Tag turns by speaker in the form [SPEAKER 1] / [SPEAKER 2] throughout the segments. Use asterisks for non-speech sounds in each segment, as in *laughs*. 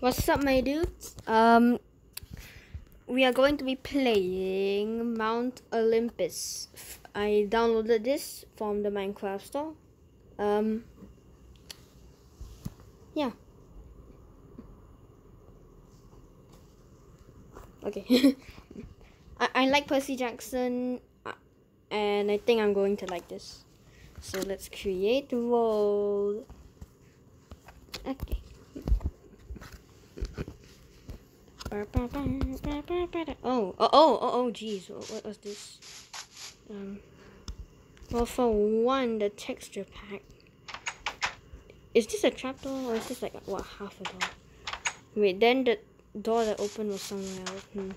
[SPEAKER 1] What's up, my dudes? Um, we are going to be playing Mount Olympus. I downloaded this from the Minecraft store. Um, yeah. Okay. *laughs* I, I like Percy Jackson, uh, and I think I'm going to like this. So let's create the world. Okay. Oh, oh, oh, oh, oh, what, what was this? Um, well, for one, the texture pack. Is this a trapdoor or is this like what half a door? Wait, then the door that opened was somewhere else. Hmm.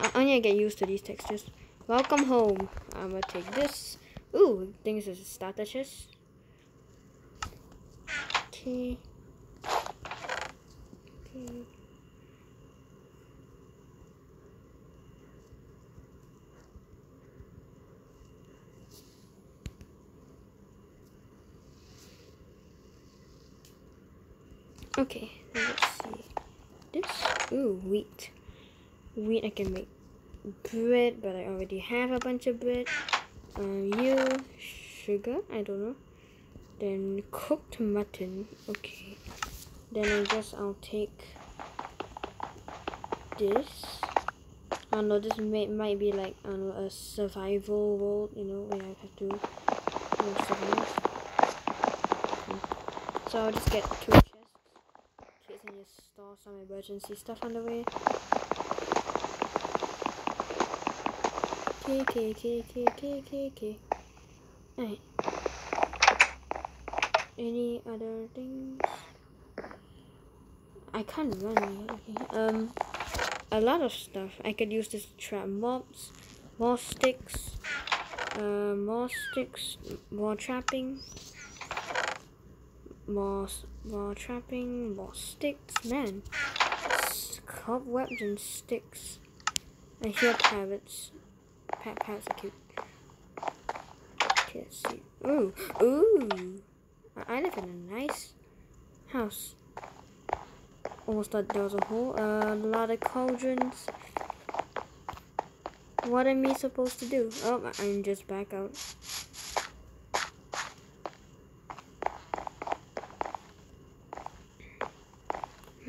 [SPEAKER 1] I, I need to get used to these textures. Welcome home. I'm gonna take this. Ooh, this is starter chest. Okay. Okay. Okay, let's see. This, ooh, wheat. Wheat, I can make bread, but I already have a bunch of bread. Um, you, sugar, I don't know. Then cooked mutton, okay. Then I guess I'll take this. I don't know, this may, might be like, I don't know, a survival world, you know, where I have to survive. So I'll just get two chests. In case I just some emergency stuff on the way. Okay, okay, okay, okay, okay, okay, okay. Alright. Any other things? I can't run. Okay. Um, a lot of stuff. I could use this to trap mobs, more sticks, uh, more sticks, more trapping, more, more trapping, more sticks. Man, cobwebs and sticks. I hear parrots. Pat parrots are cute. Let's see. Ooh, ooh. I I live in a nice house. Almost thought there was a hole. Uh, a lot of cauldrons. What am I supposed to do? Oh, I'm just back out.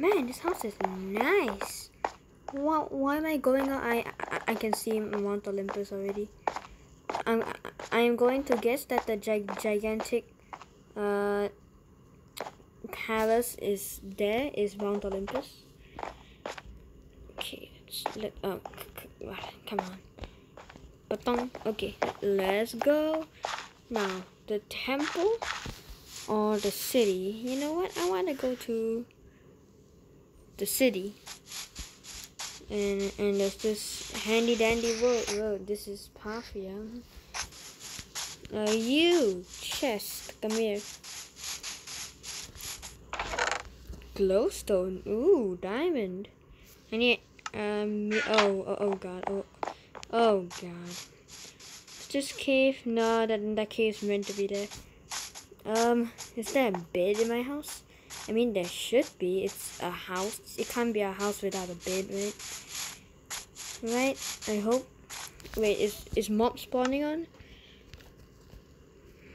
[SPEAKER 1] Man, this house is nice. Why, why am I going out? I, I I can see Mount Olympus already. I'm I am going to guess that the gig, gigantic uh palace is there is Mount Olympus. Okay, let's let oh *sighs* come on. Batong. Okay, let's go. Now the temple or the city. You know what? I want to go to the city. And and there's this handy dandy road. Road. This is Parthia. Uh, you chest, come here. Glowstone. Ooh, diamond. I need um. Oh, oh, oh god. Oh, oh god. Is this cave? No, that that cave's meant to be there. Um, is there a bed in my house? I mean, there should be. It's a house. It can't be a house without a bed, right? Right? I hope. Wait, is is mob spawning on?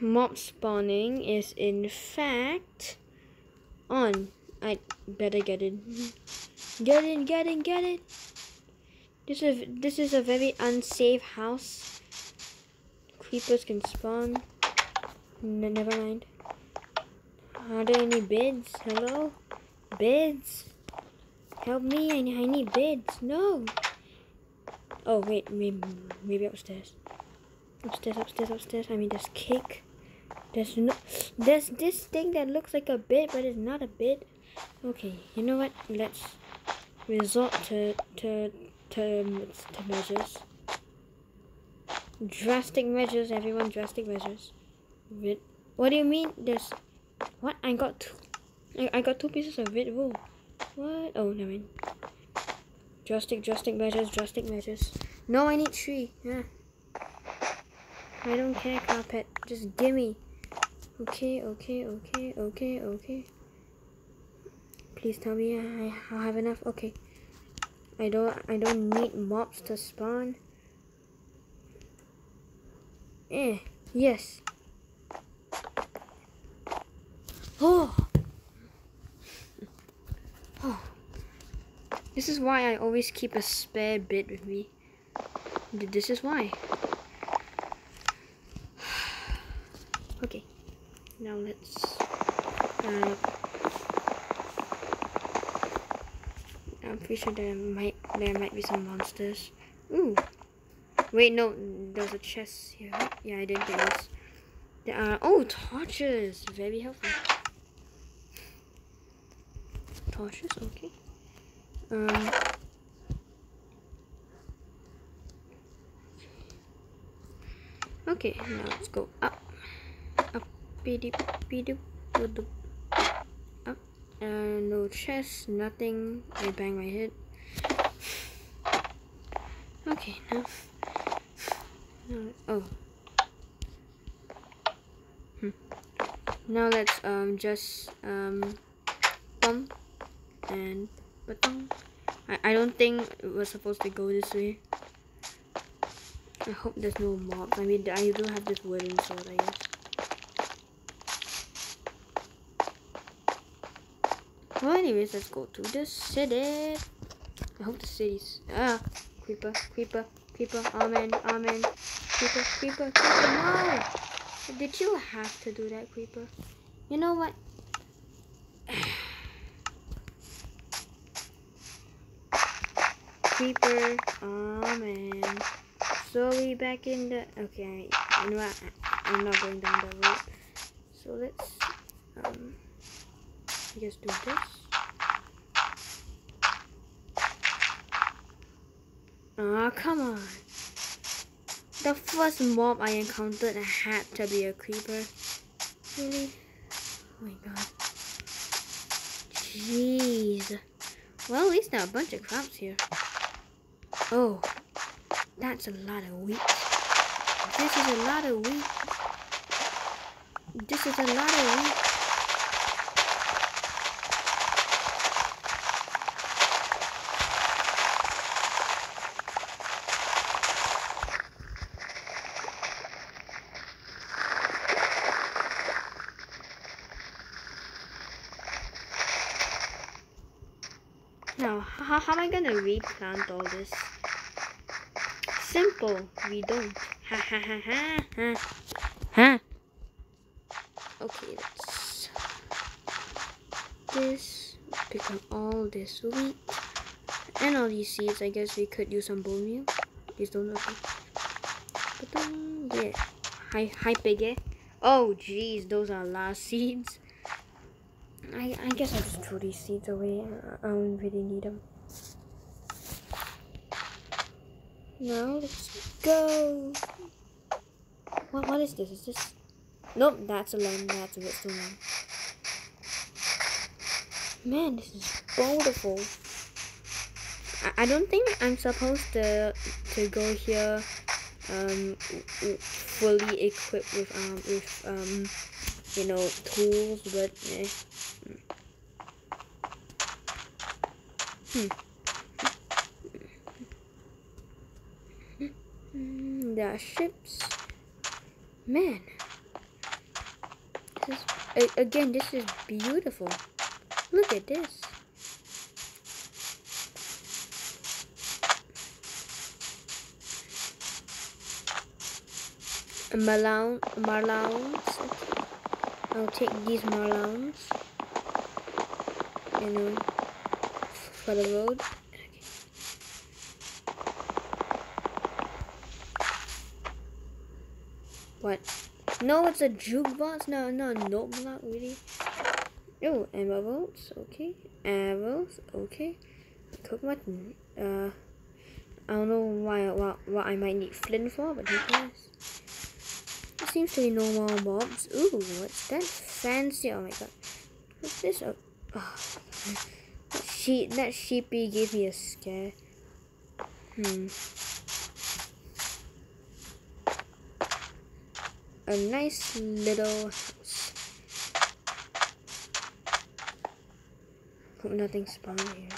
[SPEAKER 1] Mob spawning is in fact on. I better get in. Get in, get in, get in. This is this is a very unsafe house. Creepers can spawn. Never mind. Are there any beds? Hello? Beds? Help me, I, I need beds. No. Oh, wait, maybe, maybe upstairs. Upstairs, upstairs, upstairs. I mean, there's cake. There's no, there's this thing that looks like a bed, but it's not a bed. Okay, you know what? Let's resort to, to, to, to measures. Drastic measures, everyone, drastic measures. What do you mean? There's what? I got two. I, I got two pieces of red wool. What? Oh, never mind. Drastic, drastic measures, drastic measures. No, I need three. Yeah. I don't care, carpet. Just gimme. Okay, okay, okay, okay, okay. Please tell me I, I have enough. Okay. I don't I don't need mobs to spawn. Eh, yes. Oh. *sighs* Oh. This is why I always keep a spare bit with me. This is why. *sighs* Okay. Now let's uh, I'm pretty sure there might there might be some monsters. Ooh. Wait, no, there's a chest here. Yeah, I didn't get this. There are oh torches, very helpful. Torches, okay. Um. Okay, now let's go up, up, beady, beady, up. Uh, no chest, nothing. I bang my head. Okay, now. now oh. Hmm. Now let's um just um bump and button. I I don't think we're supposed to go this way. I hope there's no mobs. I mean, I do have this wooden sword, I guess. Well, anyways, let's go to the city. I hope the city's... Ah, creeper, creeper, creeper, amen, amen. Creeper, creeper, creeper, no! Did you have to do that, creeper? You know what? Creeper, amen. Slowly back in the... Okay, you know what? I'm not going down that road. So let's... Um, I guess do this. Ah, oh, come on. The first mob I encountered had to be a creeper. Really? Oh my god. Jeez. Well, at least there are a bunch of crops here. Oh, that's a lot of wheat. This is a lot of wheat. This is a lot of wheat. Now, how, how am I gonna replant all this? Simple, we don't. Ha ha ha ha ha. Ha. Okay, let's this. Pick up all this wheat and all these seeds. I guess we could use some bone meal. These don't look. But um, yeah. Hi, hi, piggy. Oh, jeez, those are last seeds. I, I guess I'll just throw these seeds away. I don't really need them. Now let's go. What, what is this? Is this? Nope, that's a lemon. That's a redstone lemon. Man, this is beautiful. I, I don't think I'm supposed to to go here um fully equipped with um with um you know tools, but eh. Hmm. Mm, are ships. Man. This is, again, this is beautiful. Look at this. Marlown, marlowns. I'll take these marlowns. You know, for the road. What? No, it's a jukebox. No, no, no, not really. Oh, emeralds. Okay, arrows. Okay, cook mutton. Uh, I don't know why what what I might need flint for, but who cares? Seems to be no more mobs. Ooh, what's that? Fancy. Oh my god. What's this? Oh, oh *sighs* that sheep. That sheepy gave me a scare. Hmm. A nice little house. nothing spawned here.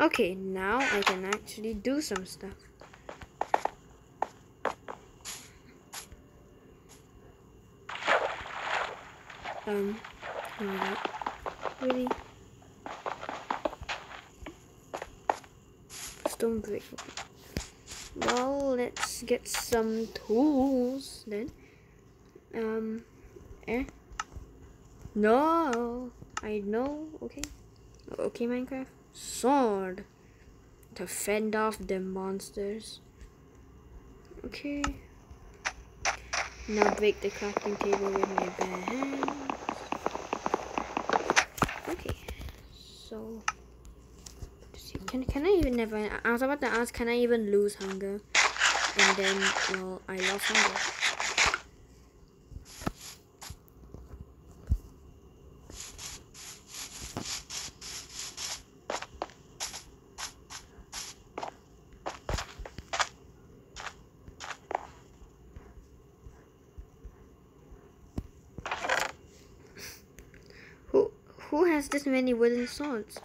[SPEAKER 1] Okay, now I can actually do some stuff. Um, really? Stone brick. Well, let's get some tools then. Um, eh? No, I know. Okay, okay, Minecraft. Sword to fend off the monsters. Okay. Now break the crafting table with my bare hands. Okay, so can can I even never? I was about to ask, can I even lose hunger? And then, well, I lost hunger. Who has this many wooden swords?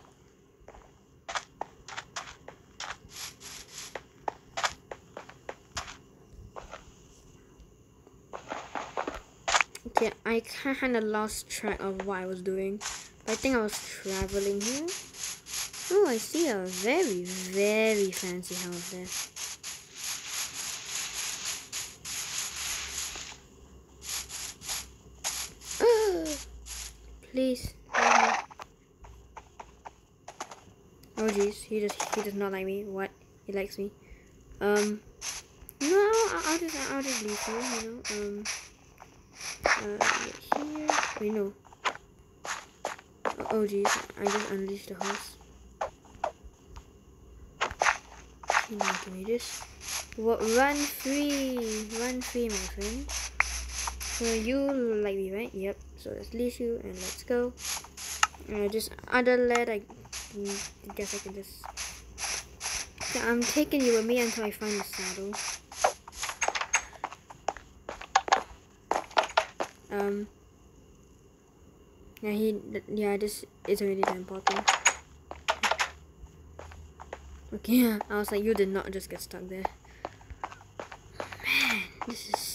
[SPEAKER 1] Okay, I kind of lost track of what I was doing. But I think I was traveling here. Oh, I see a very, very fancy house there. *gasps* Please. Jeez, he just he does not like me. What? He likes me. Um. No, I'll, I'll just I'll just leave you. You know. Um. Uh, here. Wait, no. Oh jeez, I just unleashed the horse. You give me this? What? Run free, run free, my friend. So you like me, right? Yep. So let's leave you and let's go. Uh, just other lead, I I guess I can just... I'm taking you with me until I find the saddle. Um... Yeah, he... Yeah, this is already important. Okay, *laughs* I was like, you did not just get stuck there. Man, this is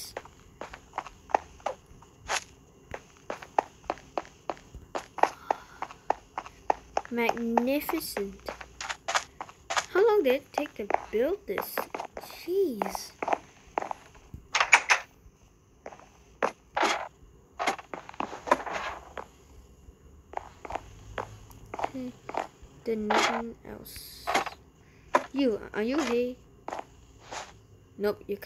[SPEAKER 1] Magnificent. How long did it take to build this? Jeez. Hmm. Okay. Then nothing else. You, are you here? Nope, you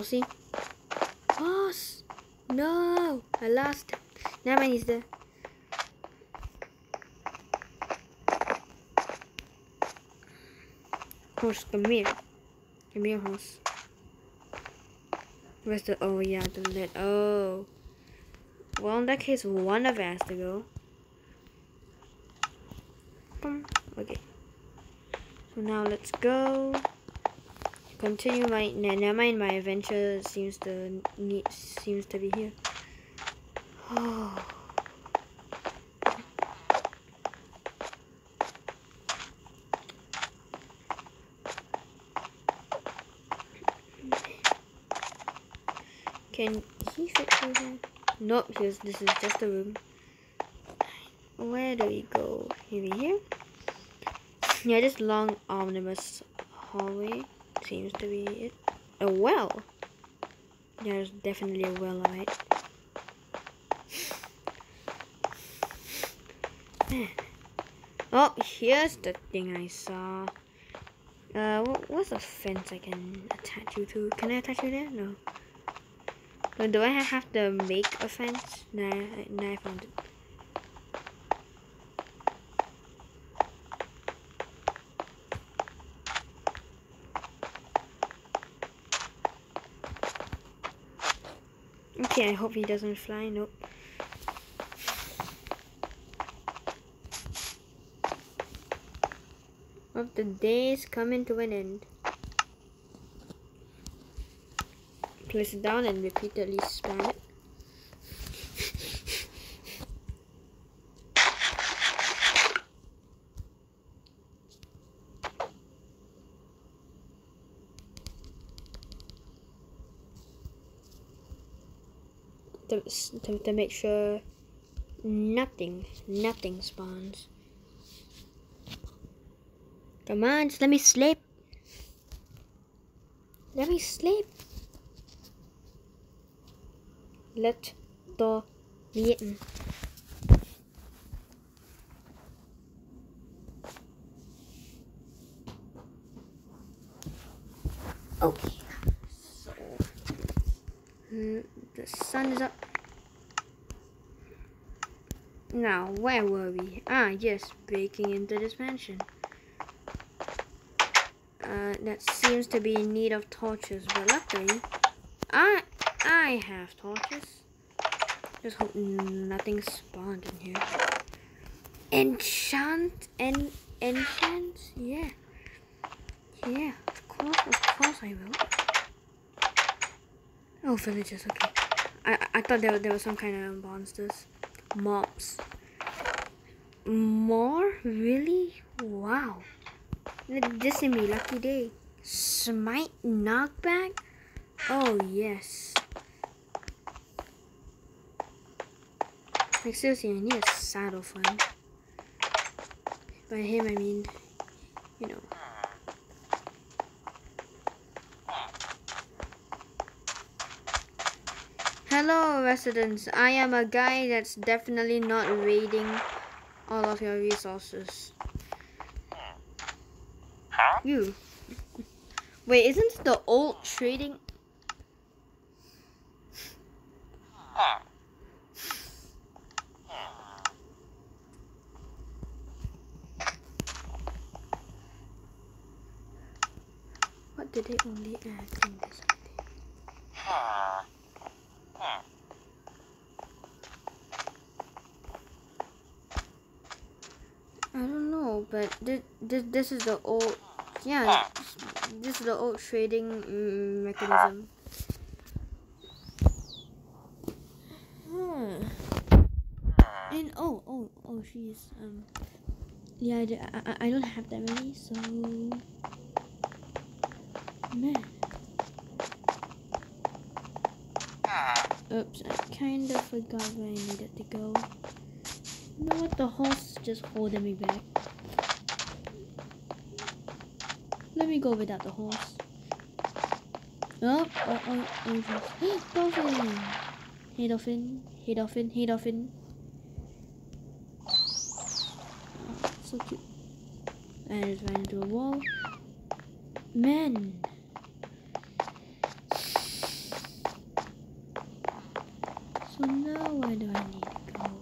[SPEAKER 1] Horsey? Horse! No! I lost. Now mine is there. Horse, come here. Come horse. Where's the... Oh, yeah, the lid. Oh. Well, in that case, one of us to go. Okay. So now let's go continue my never mind my adventure seems to need seems to be here. *sighs* Can he fit through here? Nope, here's, this is just a room. Where do we go? Maybe here? Yeah, this long omnibus hallway seems to be it. A well. There's definitely a well, right? *sighs* Oh, here's the thing I saw. Uh, what's a fence I can attach you to? Can I attach you there? No. Do I have to make a fence? Nah, nah, I found it. Okay, I hope he doesn't fly. Nope. Of the day is coming to an end. Place it down and repeatedly spam it. To, to, make sure nothing, nothing spawns. Come on, let me sleep. Let me sleep. Let the meeting. Okay. So mm, the sun is up. Now, where were we? Ah, yes, breaking into this mansion. Uh, that seems to be in need of torches, but luckily, I I have torches. Just hope nothing spawned in here. Enchant and enchant? Yeah. Yeah, of course, of course I will. Oh, villagers, okay. I I thought there, there was some kind of monsters. Mobs. More? Really? Wow. This is me lucky day. Smite knockback? Oh yes. Like seriously, I need a saddle him. By him I mean, you know. Hello residents, I am a guy that's definitely not raiding all of your resources. You. Wait, isn't the old trading... What did they only add in this update? I don't know, but this, this, this is the old yeah, this is the old trading mm, mechanism. Hmm. And oh, oh, oh, she's um. Yeah, I, I, I don't have that many, so man. Oops, I kind of forgot where I needed to go. You know what? The horse just holding me back. Let me go without the horse. Oh, oh, oh, oh, *gasps* dolphin! Hey, dolphin. Hey, dolphin. Hey, dolphin. Oh, so cute. And just ran into a wall. Man. So now where do I need to go?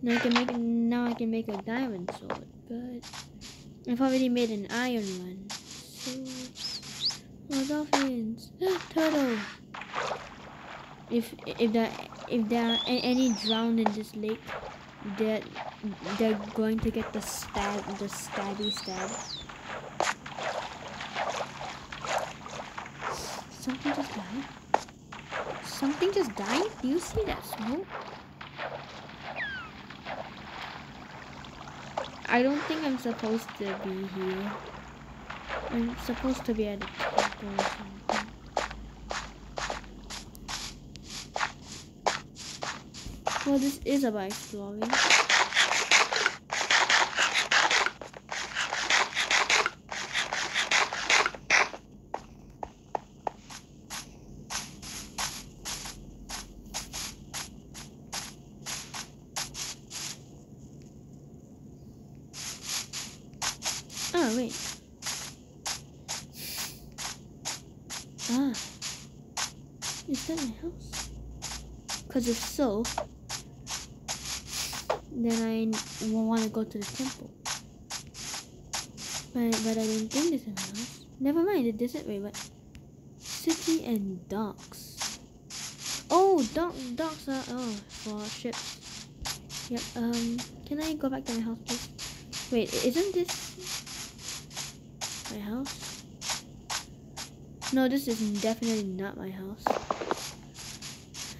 [SPEAKER 1] Now I can make now I can make a diamond sword, but I've already made an iron one. So dolphins. *gasps* Turtle. If if there if there are any drowned in this lake, they're they're going to get the stab the stabby stab. Something just died. Something just died? Do you see that smoke? I don't think I'm supposed to be here. I'm supposed to be at a temple or something. Well, this is about exploring. Wait. Ah. Is that my house? Because if so, then I want to go to the temple. But, but I don't think this is my house. Never mind, it isn't. Wait, what? city and docks. Oh, dock docks are oh for ships. Yep. Um, can I go back to my house, please? Wait, isn't this my house? No, this is definitely not my house.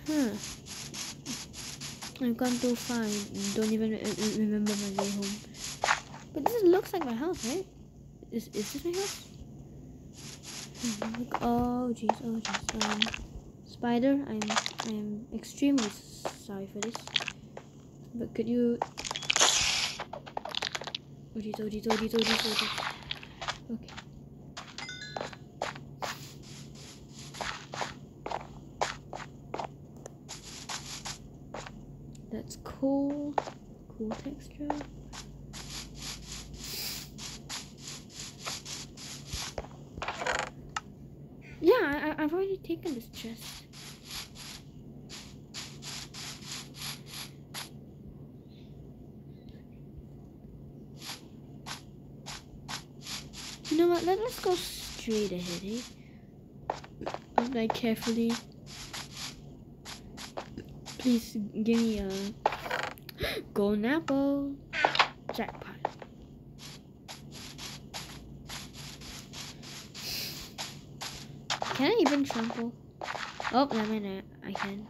[SPEAKER 1] Huh. I've gone too far. Don't even re- re- remember my way home. But this looks like my house, right? Is is this my house? Hmm, oh jeez, oh jeez. Um, spider, I'm I'm extremely sorry for this. But could you? Oh jeez, oh jeez, oh jeez, oh jeez, oh jeez. Okay. That's cool. Cool texture. Yeah, I, I've already taken this chest. You know what? Let, let's go straight ahead, eh? Like carefully. Please give me a golden apple. Jackpot. Can I even trample? Oh, never mind. I can.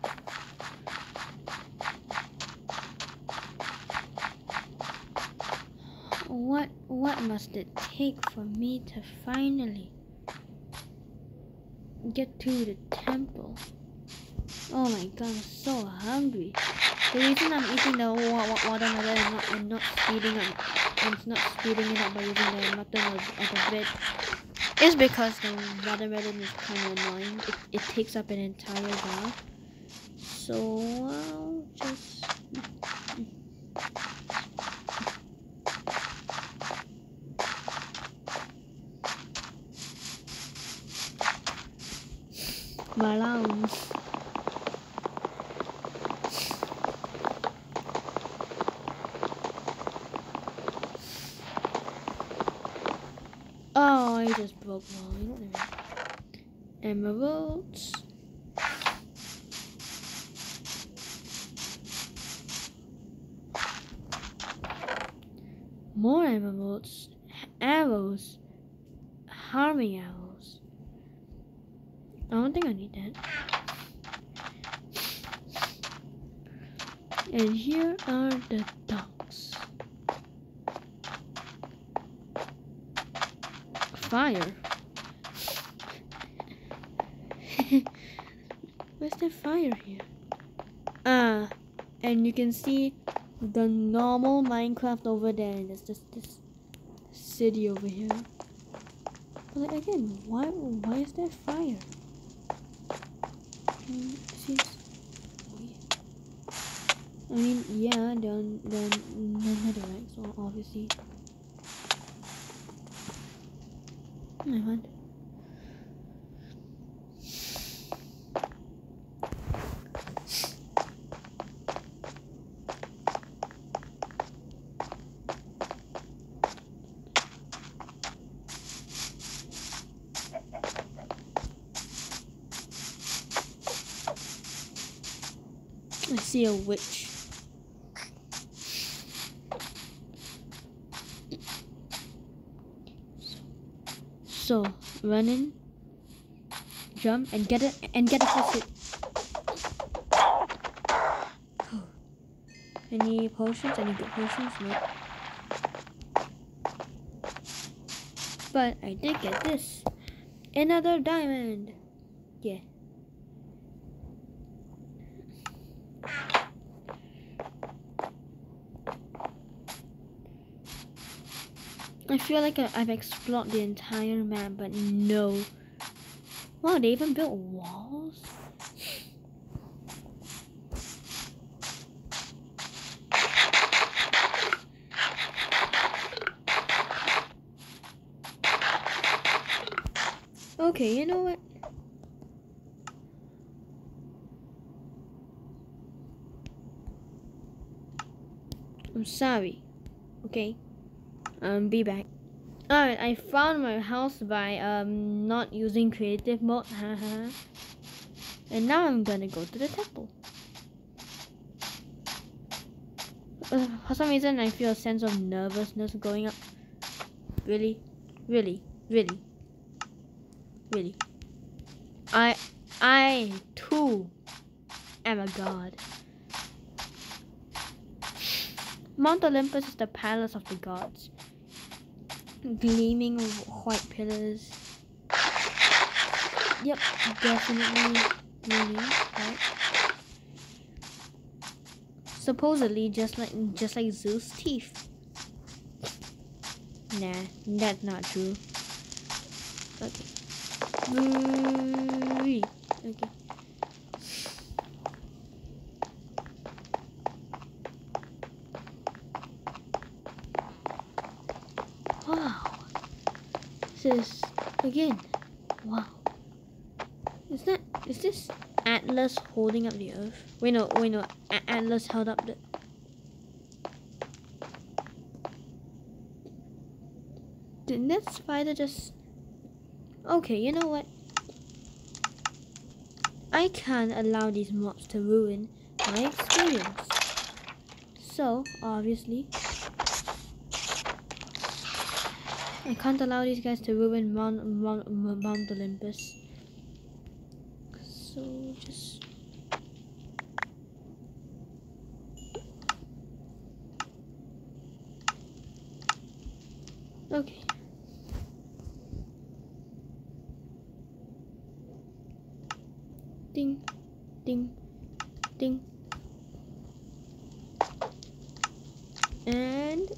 [SPEAKER 1] What what must it take for me to finally get to the temple? Oh my god, I'm so hungry. The reason I'm eating the wa- wa- watermelon and not, and not speeding up, and not speeding it up by using the mutton or, or the bread, is because the watermelon is kind of annoying. It, it takes up an entire bar. So I'll just. Balance. Oh, I just broke one. Emeralds. More emeralds. Arrows. Harming arrows. I don't think I need that. And here are the ducks. Fire. *laughs* Where's the fire here? Ah, and you can see the normal Minecraft over there, and there's just this city over here. But like, again, why why is there fire? Weird. I mean, yeah, then then they're netherite, so obviously. I see a witch. So, run in, jump, and get it, and get a hit. Any potions? Any good potions? Nope. But I did get this. Another diamond. Yeah. I feel like I've explored the entire map, but no. Wow, they even built walls? Okay, you know what? I'm sorry. Okay. Um, be back. Alright, I found my house by um not using creative mode. *laughs* and now I'm gonna go to the temple. Uh, for some reason, I feel a sense of nervousness going up. Really? Really? Really? Really? I, I too am a god. Mount Olympus is the palace of the gods. Gleaming white pillars. Yep, definitely gleaming, right? Supposedly just like just like Zeus' teeth. Nah, that's not true. Okay. Okay. Wow. This is again. Wow. Is that is this Atlas holding up the earth? Wait no, wait no. A Atlas held up the Did that spider just Okay, you know what? I can't allow these mobs to ruin my experience. So, obviously, I can't allow these guys to ruin Mount, Mount, Mount Olympus. So, just... Okay. Ding, ding, ding. And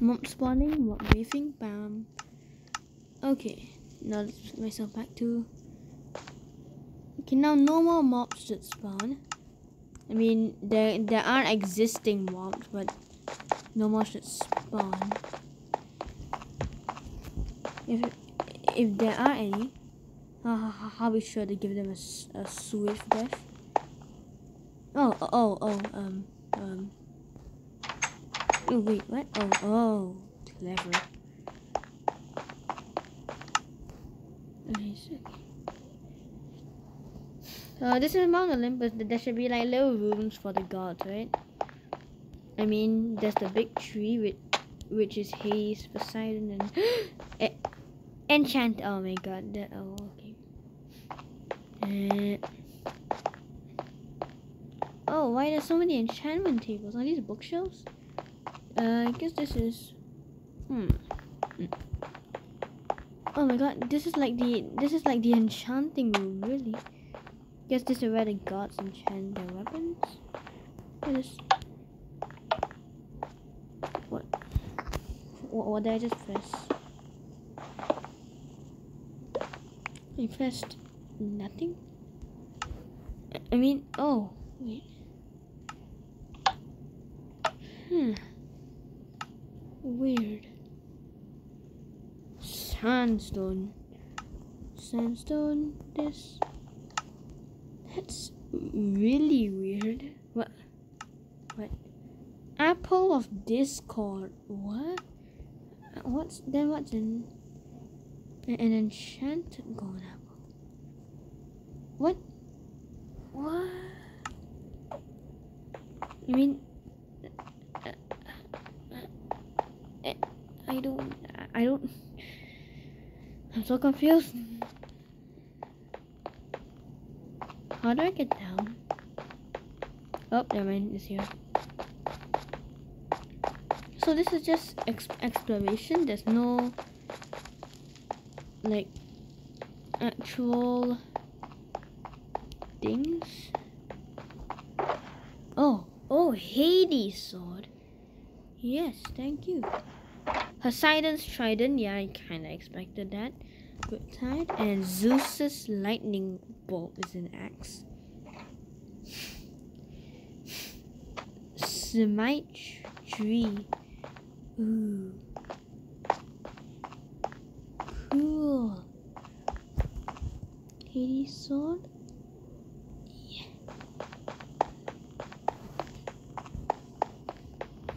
[SPEAKER 1] mob spawning, mob griefing, bam. Okay, now let's put myself back to. Okay, now no more mobs should spawn. I mean, there there aren't existing mobs, but no more should spawn. If if there are any, how, how, be sure to give them a, a swift death? Oh, oh, oh, um. Oh, wait, what? Oh, oh, clever. Okay, so. Uh, this is Mount Olympus. There should be like little rooms for the gods, right? I mean, there's the big tree with, which is Hades, Poseidon, and *gasps* Enchant. Oh my god. That, oh, okay. Uh, oh, why there's so many enchantment tables? Are these bookshelves? Uh, I guess this is. Hmm. Oh my god, this is like the this is like the enchanting room, really. Guess this is where the gods enchant their weapons. What is what? What, what did I just press? I pressed nothing. I mean, oh wait. Hmm. Weird. Sandstone. Sandstone. This. That's really weird. What? What? Apple of Discord. What? Uh, what's then? What's in? An enchanted gold apple. What? What? You mean, I don't, I don't, I'm so confused. How do I get down? Oh, never mind, it's here. So this is just exploration, there's no like actual things. Oh, oh, Hades sword. Yes, thank you. Poseidon's trident, yeah, I kinda expected that. Riptide and Zeus's lightning bolt is an axe. Smite tree. Ooh. Cool. Hades sword.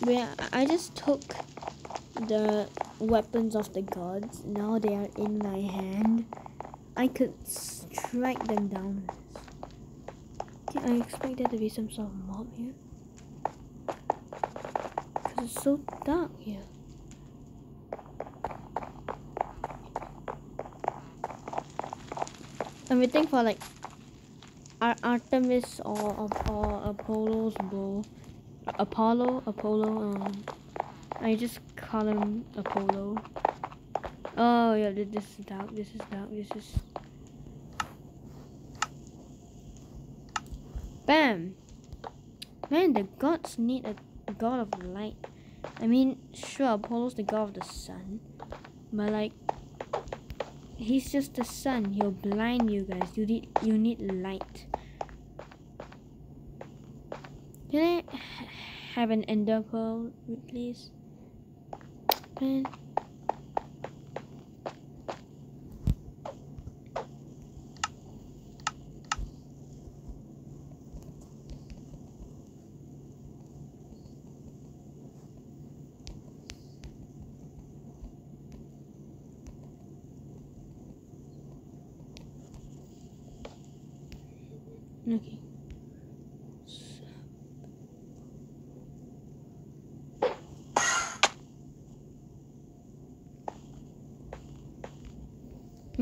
[SPEAKER 1] Where I just took the weapons of the gods. Now they are in my hand. I could strike them down. I expect there to be some sort of mob here. Because it's so dark here. I'm waiting for like Ar Artemis or, Apollo's bow. Apollo, Apollo, um, I just call him Apollo. Oh yeah, this is dark, this is dark, this is... Bam! Man, the gods need a god of light. I mean, sure, Apollo's the god of the sun. But like, he's just the sun. He'll blind you guys. You need, you need light. Can I have an ender pearl, please? Man.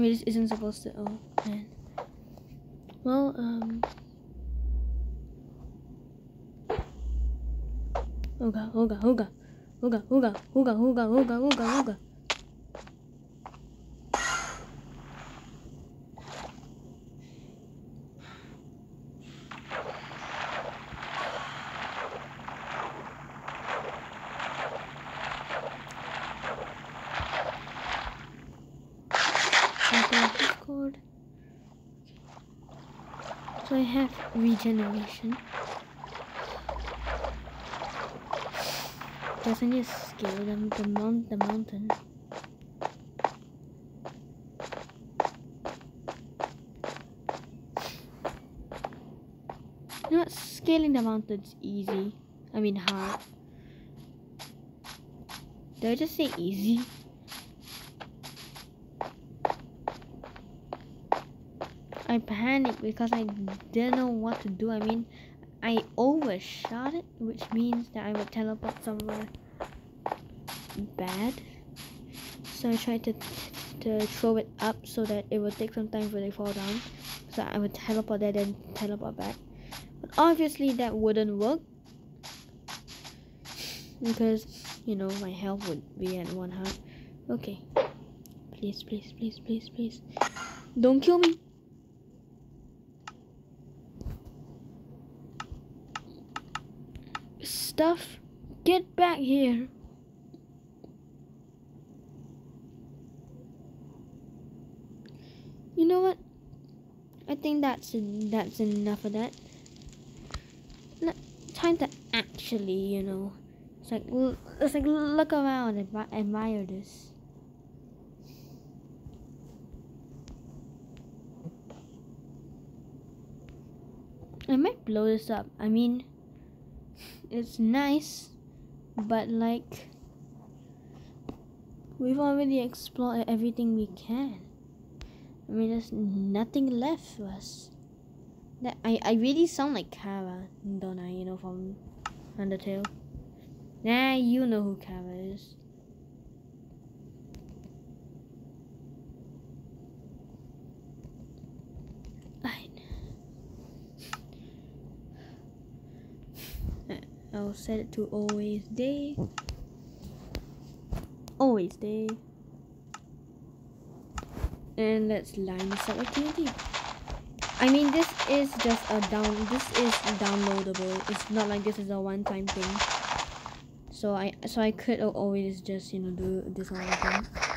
[SPEAKER 1] It just isn't supposed to. Oh, man. Well, um. Oga, Oga, Oga, Oga, Oga, Oga, Oga, Oga, Oga, Oga. So I have regeneration. Doesn't it scale them the mount the mountain? You know what? Scaling the mountain's easy. I mean hard. Did I just say easy? I panicked because I didn't know what to do. I mean, I overshot it, which means that I would teleport somewhere bad. So I tried to to throw it up so that it would take some time for they fall down. So I would teleport there then teleport back. But obviously that wouldn't work. Because, you know, my health would be at one heart. Okay. Please, please, please, please, please. Don't kill me. Stuff. Get back here. You know what? I think that's that's enough of that. Time to actually, you know, it's like it's like look around and admire this. I might blow this up. I mean it's nice, but like we've already explored everything we can. I mean, there's nothing left for us. That I I really sound like Chara, don't I? You know from Undertale. Nah, you know who Chara is. I'll set it to always day. Always day. And let's line this up with TNT. I mean, this is just a down. This is downloadable. It's not like this is a one-time thing. So I so I could always just you know do this all again.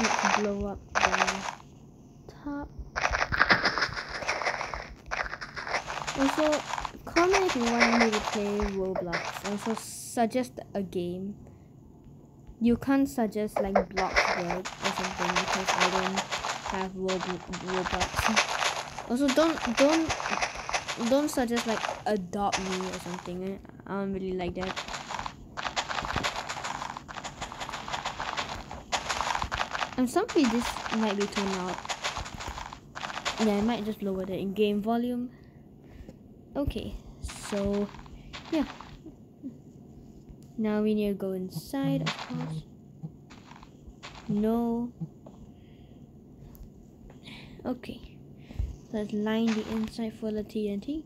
[SPEAKER 1] Let's blow up the top. Also, comment if you want me to play Roblox. Also, suggest a game. You can't suggest like Block World or something because I don't have Roblox. Also, don't don't don't suggest like Adopt Me or something. I don't really like that. I'm sorry this might be too loud. Yeah, I might just lower the in-game volume. Okay, so yeah. Now we need to go inside, of course. No. Okay. Let's line the inside for the TNT.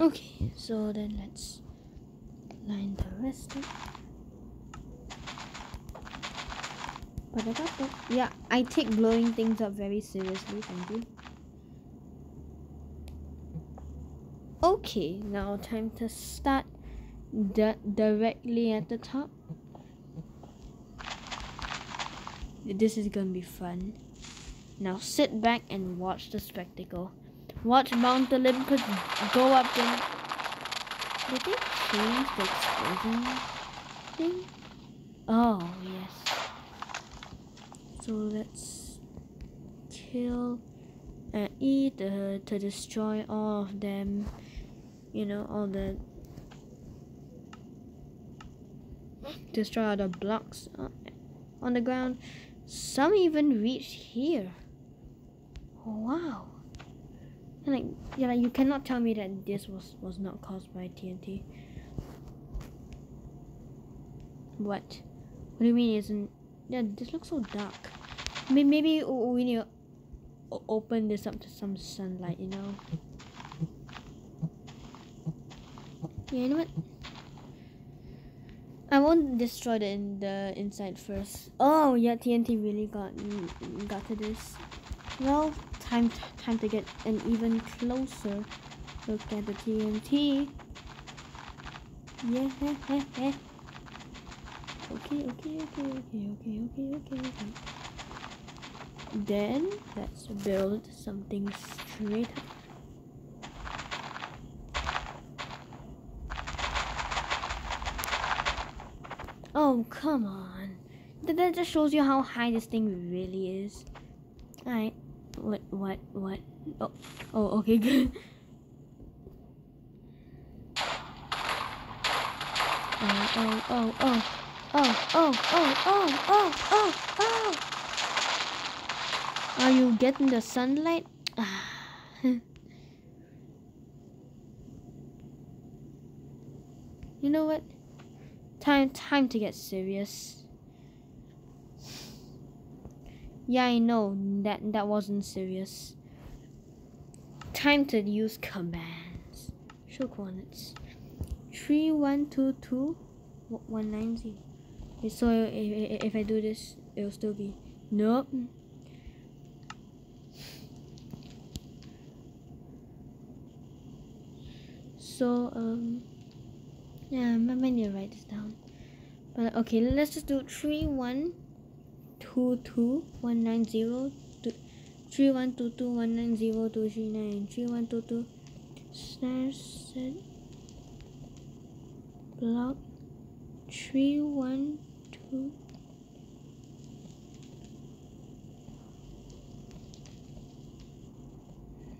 [SPEAKER 1] Okay, so then let's line the rest up. Yeah, I take blowing things up very seriously, thank you. Okay, now time to start di directly at the top. This is gonna be fun. Now sit back and watch the spectacle. Watch Mount Olympus go up then. Did they change the explosion thing? Oh, yes. So let's kill and eat uh, to destroy all of them. You know, all the destroy all the blocks on the ground. Some even reached here. wow. And like, yeah, like you cannot tell me that this was was not caused by TNT. What? What do you mean isn't? Yeah, this looks so dark. Maybe, maybe we need to open this up to some sunlight, you know? Yeah, you know what? I won't destroy the, in the inside first. Oh, yeah, TNT really got got to this. Well, time time to get an even closer look at the TNT. Yeah. Okay, okay, okay, okay, okay, okay, okay, okay. Then let's build something straight up. Oh, come on. That just shows you how high this thing really is. Alright. What, what, what? Oh, oh okay, good. Oh, oh, oh, oh. Oh, oh, oh, oh, oh, oh, oh. Are you getting the sunlight? you know what? Time, time to get serious. Yeah, I know that that wasn't serious. Time to use commands. Show coordinates. Three one two two one nine zero. Eh, so if, if I do this, it'll still be nope. So um, yeah, I might need to write this down. But okay, let's just do three one 3122190 3122190 3122 block 312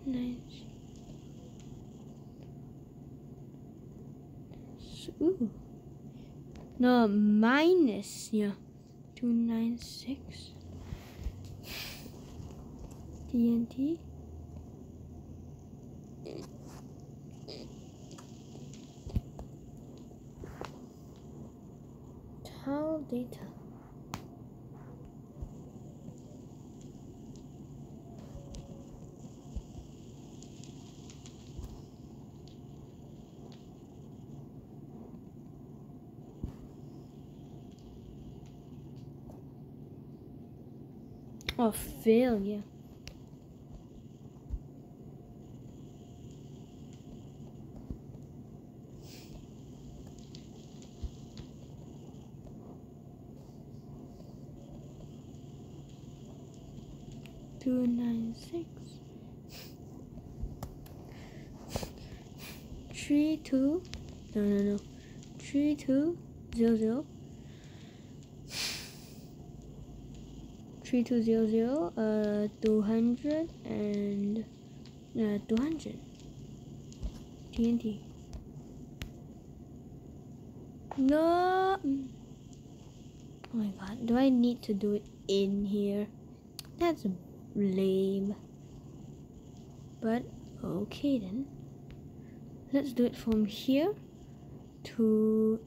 [SPEAKER 1] Nice. Ooh. No, minus, yeah. 296. TNT. Tile data. Oh, failure. Two nine six. Three two. No no no. Three two zero zero three two zero zero uh two hundred and uh two hundred TNT. No. Mm. Oh my god, do I need to do it in here? That's lame. But okay then. Let's do it from here to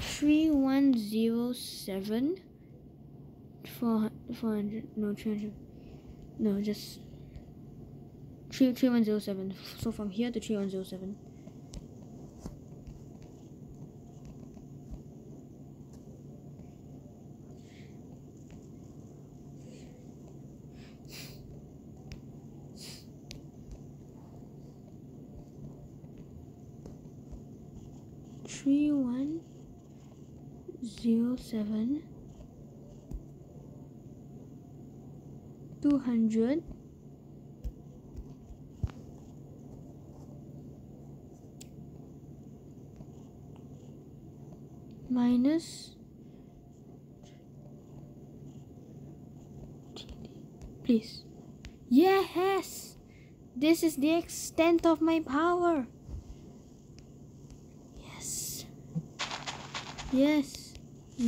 [SPEAKER 1] 3107 400, 400 no 300 no just 3 3107 so from here to 3107 three one zero seven two hundred. Minus please. Yes! This is the extent of my power. Yes. Yes.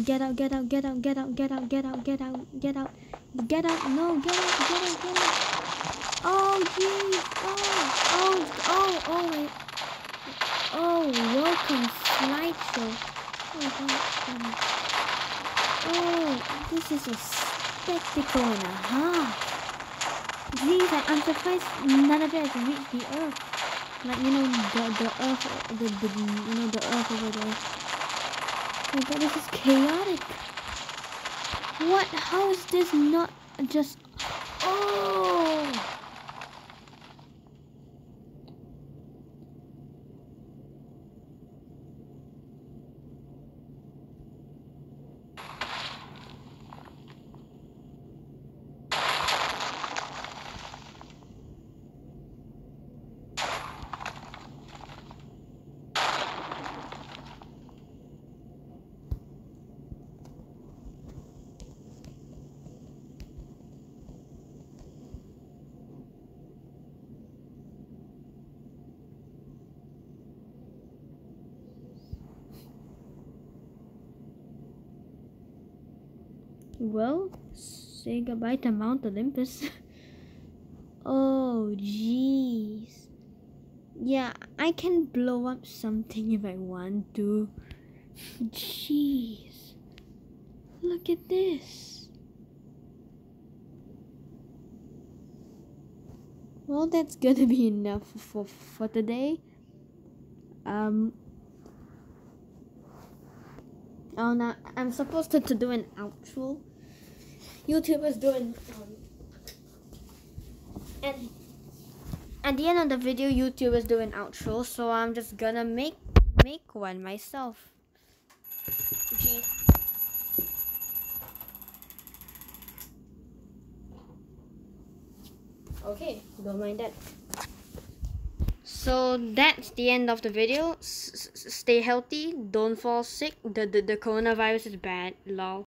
[SPEAKER 1] Get out get out get out get out get out get out get out get out get out no get out get out get out oh jeez oh oh oh oh my oh welcome slideshow Oh, God, oh, this is a spectacle and a half. Jeez, I, I'm surprised none of it has reached the earth. Like, you know, the, the earth, the, the, you know, the earth over there. Oh god, this is chaotic. What? How is this not just... Oh! Well, say goodbye to Mount Olympus. *laughs* oh, jeez. Yeah, I can blow up something if I want to. *laughs* Jeez. Look at this. Well, that's gonna be enough for, for today. Um, Oh, no, I'm supposed to, to do an outro. YouTube is doing. Um, and at the end of the video, YouTube is doing outro, so I'm just gonna make make one myself. Okay, don't mind that. So that's the end of the video. S stay healthy. Don't fall sick. The, the, the coronavirus is bad. Lol.